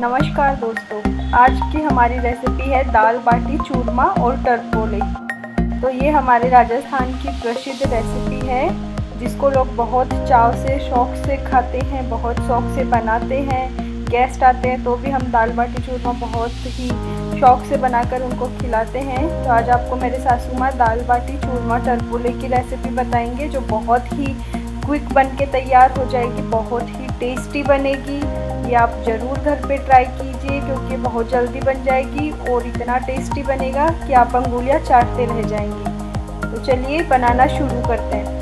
नमस्कार दोस्तों, आज की हमारी रेसिपी है दाल बाटी चूरमा और टरपोले तो ये हमारे राजस्थान की प्रसिद्ध रेसिपी है, जिसको लोग बहुत चाव से, शौक से खाते हैं, बहुत शौक से बनाते हैं। गेस्ट आते हैं तो भी हम दाल बाटी चूरमा बहुत ही शौक से बनाकर उनको खिलाते हैं। तो आज आपको मेरे सासू माँ दाल बाटी चूरमा टरपोले की रेसिपी बताएँगे, जो बहुत ही क्विक बन के तैयार हो जाएगी, बहुत ही टेस्टी बनेगी। ये आप ज़रूर घर पे ट्राई कीजिए क्योंकि बहुत जल्दी बन जाएगी और इतना टेस्टी बनेगा कि आप अंगुलियाँ चाटते रह जाएँगी। तो चलिए बनाना शुरू करते हैं।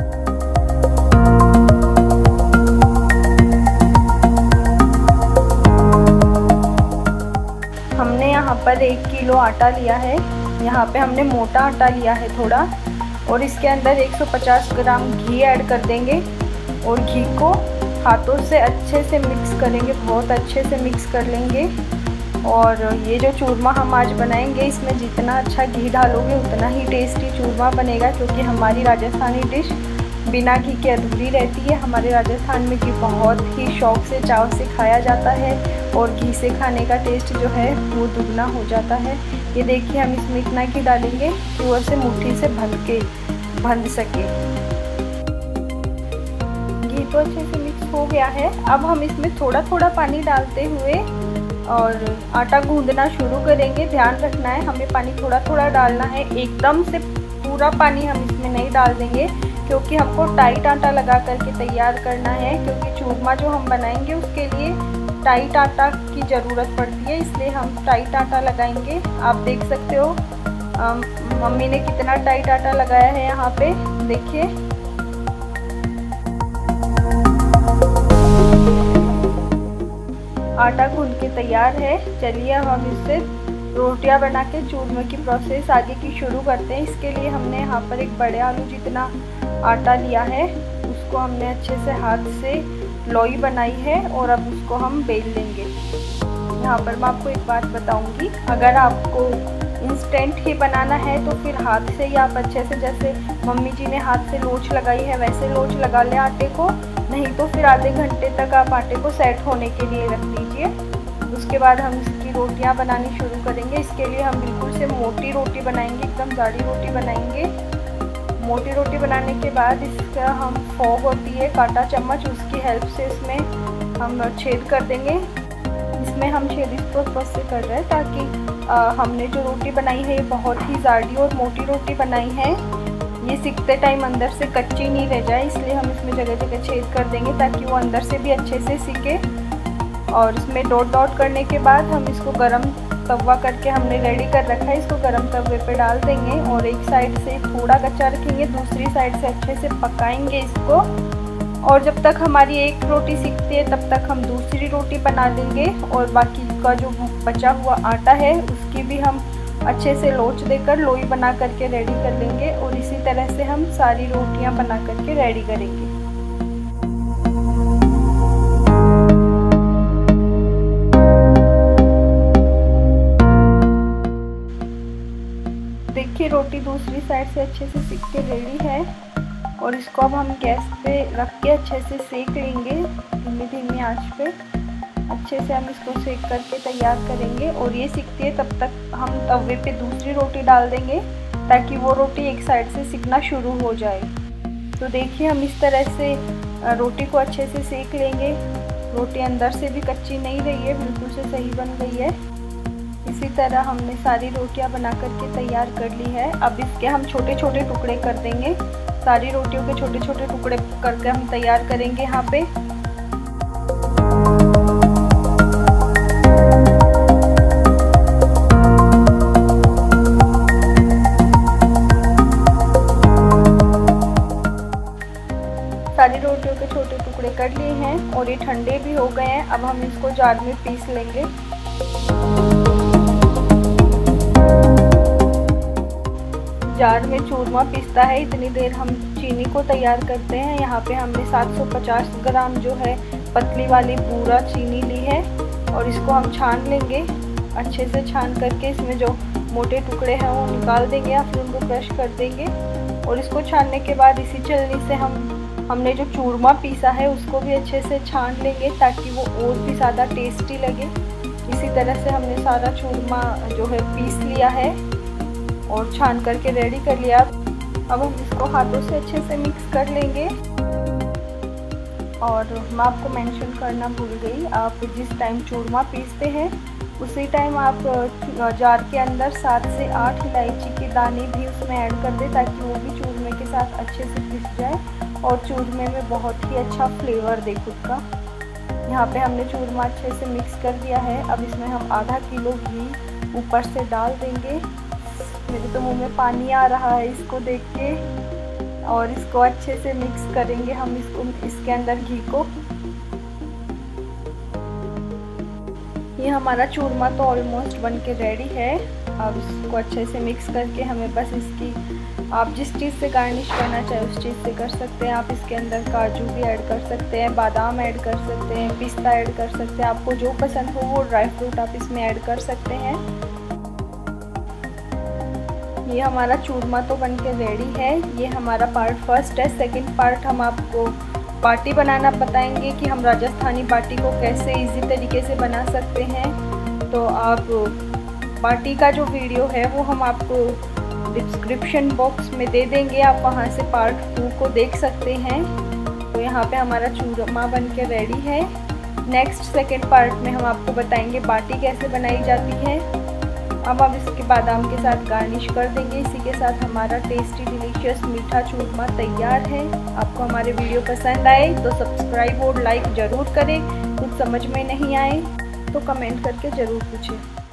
हमने यहाँ पर एक किलो आटा लिया है। यहाँ पे हमने मोटा आटा लिया है थोड़ा और इसके अंदर 150 ग्राम घी ऐड कर देंगे और घी को हाथों से अच्छे से मिक्स करेंगे, बहुत अच्छे से मिक्स कर लेंगे। और ये जो चूरमा हम आज बनाएँगे, इसमें जितना अच्छा घी डालोगे, उतना ही टेस्टी चूरमा बनेगा, क्योंकि हमारी राजस्थानी डिश बिना घी के अधूरी रहती है। हमारे राजस्थान में घी बहुत ही शौक से, चाव से खाया जाता है और घी से खाने का टेस्ट जो है, वो दुगना हो जाता है। ये देखिए, हम इसमें इतना घी डालेंगे कि वो से मुट्ठी से भन के भन सके। घी तो अच्छे से मिक्स हो गया है। अब हम इसमें थोड़ा थोड़ा पानी डालते हुए और आटा गूंदना शुरू करेंगे। ध्यान रखना है, हमें पानी थोड़ा थोड़ा डालना है। एकदम से पूरा पानी हम इसमें नहीं डाल देंगे, क्योंकि हमको टाइट आटा लगा करके तैयार करना है। क्योंकि चूरमा जो हम बनाएँगे, उसके लिए टाइट आटा की ज़रूरत पड़ती है, इसलिए हम टाइट आटा लगाएँगे। आप देख सकते हो मम्मी ने कितना टाइट आटा लगाया है यहाँ पे। देखिए। आटा गूंद के तैयार है। चलिए अब हम इससे रोटियाँ बना के चूरमे की प्रोसेस आगे की शुरू करते हैं। इसके लिए हमने यहाँ पर एक बड़े आलू जितना आटा लिया है, उसको हमने अच्छे से हाथ से लोई बनाई है और अब उसको हम बेल लेंगे। यहाँ पर मैं आपको एक बात बताऊँगी। अगर आपको इंस्टेंट ही बनाना है तो फिर हाथ से ही आप अच्छे से, जैसे मम्मी जी ने हाथ से लोच लगाई है, वैसे लोच लगा ले आटे को। नहीं तो फिर आधे घंटे तक आप आटे को सेट होने के लिए रख दीजिए। उसके बाद हम इसकी रोटियाँ बनानी शुरू करेंगे। इसके लिए हम बिल्कुल से मोटी रोटी बनाएँगे एकदम गाढ़ी रोटी बनाएँगे। मोटी रोटी बनाने के बाद इसका हम फोग होती है काटा चम्मच उसकी हेल्प से इसमें हम छेद कर देंगे। इसमें हम छेद इस पर्पज से कर रहे हैं ताकि आ, हमने जो रोटी बनाई है ये बहुत ही जाड़ी और मोटी रोटी बनाई है। ये सीखते टाइम अंदर से कच्ची नहीं रह जाए, इसलिए हम इसमें जगह जगह छेद कर देंगे ताकि वो अंदर से भी अच्छे से सीखे। और इसमें डॉट डॉट करने के बाद हम इसको गरम तवा करके हमने रेडी कर रखा है, इसको गरम तवे पे डाल देंगे और एक साइड से थोड़ा कच्चा रखेंगे, दूसरी साइड से अच्छे से पकाएँगे इसको। और जब तक हमारी एक रोटी सीखती है, तब तक हम दूसरी रोटी बना देंगे और बाकी का जो बचा हुआ आटा है, उसकी भी हम अच्छे से लोच देकर लोई बना करके रेडी कर लेंगे और इसी तरह से हम सारी रोटियाँ बना करके रेडी करेंगे। देखिए, रोटी दूसरी साइड से अच्छे से सीख के रेडी है और इसको अब हम गैस पे रख के अच्छे से सेक लेंगे धीमी धीमी आँच पे। अच्छे से हम इसको सेक करके तैयार करेंगे और ये सीखती है तब तक हम तवे पे दूसरी रोटी डाल देंगे ताकि वो रोटी एक साइड से सीखना शुरू हो जाए। तो देखिए हम इस तरह से रोटी को अच्छे से सेक लेंगे। रोटी अंदर से भी कच्ची नहीं रही है, बिल्कुल से सही बन गई है। इसी तरह हमने सारी रोटियाँ बना करके तैयार कर ली है। अब इसके हम छोटे छोटे टुकड़े कर देंगे। सारी रोटियों के छोटे छोटे टुकड़े करके हम तैयार करेंगे यहाँ पे। टुकड़े हैं और ये ठंडे भी हो गए हैं। अब हम इसको जार में पीस लेंगे। जार में चूरमा पीसता है। इतनी देर हम चीनी को तैयार करते हैं। यहाँ पे हमने 750 ग्राम जो है, पतली वाली पूरा चीनी ली है और इसको हम छान लेंगे। अच्छे से छान करके इसमें जो मोटे टुकड़े हैं, वो निकाल देंगे। या फिर उनको क्रश कर देंगे। और इसको छानने के बाद इसी चलनी से हम हमने जो चूरमा पीसा है, उसको भी अच्छे से छान लेंगे ताकि वो और भी ज़्यादा टेस्टी लगे। इसी तरह से हमने सारा चूरमा जो है पीस लिया है और छान करके रेडी कर लिया। अब हम इसको हाथों से अच्छे से मिक्स कर लेंगे। और मैं आपको मेंशन करना भूल गई, आप जिस टाइम चूरमा पीसते हैं, उसी टाइम आप जार के अंदर सात से आठ इलायची के दाने भी उसमें ऐड कर दें ताकि वो भी चूरमे के साथ अच्छे से पिस जाए। और चूरमे में बहुत ही अच्छा फ्लेवर दे खुद का। यहाँ पे हमने चूरमा अच्छे से मिक्स कर दिया है। अब इसमें हम आधा किलो घी ऊपर से डाल देंगे। मेरे तो मुँह में पानी आ रहा है इसको देख के। और इसको अच्छे से मिक्स करेंगे हम इसको इसके अंदर घी को। ये हमारा चूरमा तो ऑलमोस्ट बन के रेडी है। अब इसको अच्छे से मिक्स करके हमें बस इसकी आप जिस चीज़ से गार्निश करना चाहे उस चीज़ से कर सकते हैं। आप इसके अंदर काजू भी ऐड कर सकते हैं, बादाम ऐड कर सकते हैं, पिस्ता ऐड कर सकते हैं। आपको जो पसंद हो वो ड्राई फ्रूट आप इसमें ऐड कर सकते हैं। ये हमारा चूरमा तो बन के रेडी है। ये हमारा पार्ट फ़र्स्ट है। सेकंड पार्ट हम आपको बाटी बनाना बताएँगे कि हम राजस्थानी बाटी को कैसे इजी तरीके से बना सकते हैं। तो आप बाटी का जो वीडियो है वो हम आपको डिस्क्रिप्शन बॉक्स में दे देंगे। आप वहाँ से पार्ट टू को देख सकते हैं। तो यहाँ पे हमारा चूरमा बन के रेडी है। नेक्स्ट सेकेंड पार्ट में हम आपको बताएँगे बाटी कैसे बनाई जाती है। अब आप इसके बादाम के साथ गार्निश कर देंगे। इसी के साथ हमारा टेस्टी डिलीशियस मीठा चूरमा तैयार है। आपको हमारे वीडियो पसंद आए तो सब्सक्राइब और लाइक ज़रूर करें। कुछ समझ में नहीं आए तो कमेंट करके ज़रूर पूछें।